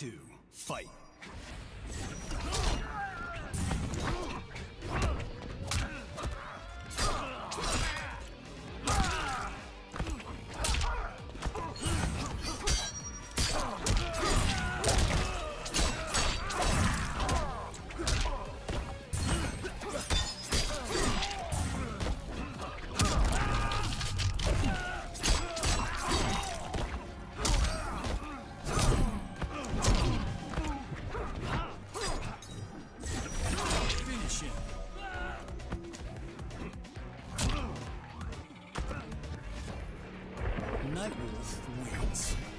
two, fight. Nightwolf wins.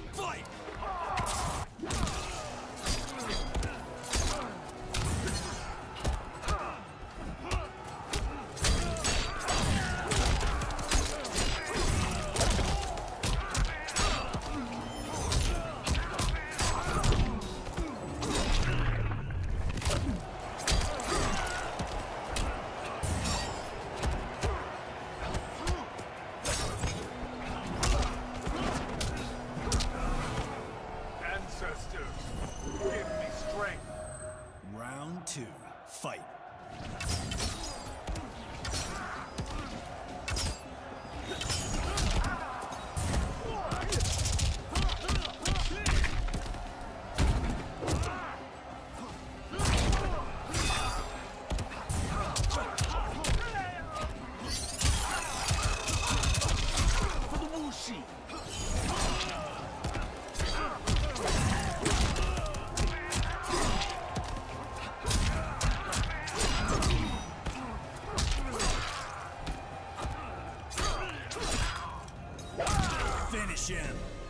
Finish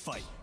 fight.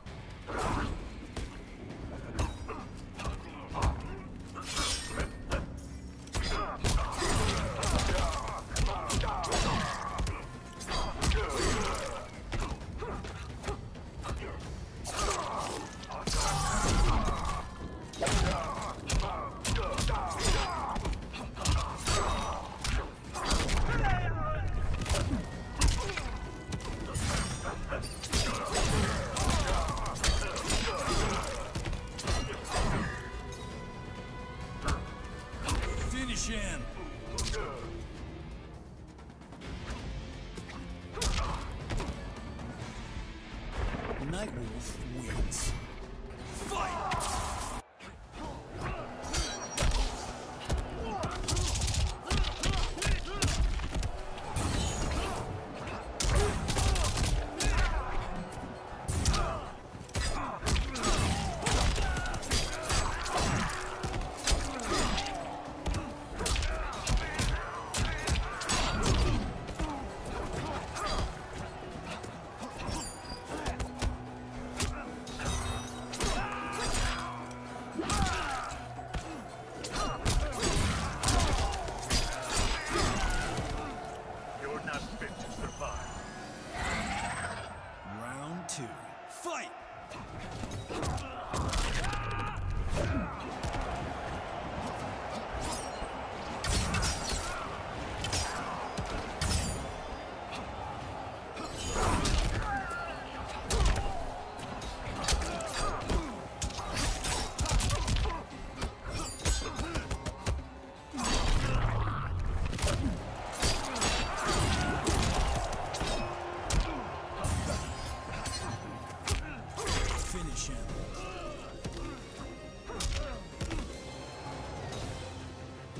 Nightwolf wins.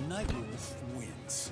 Nightwolf wins.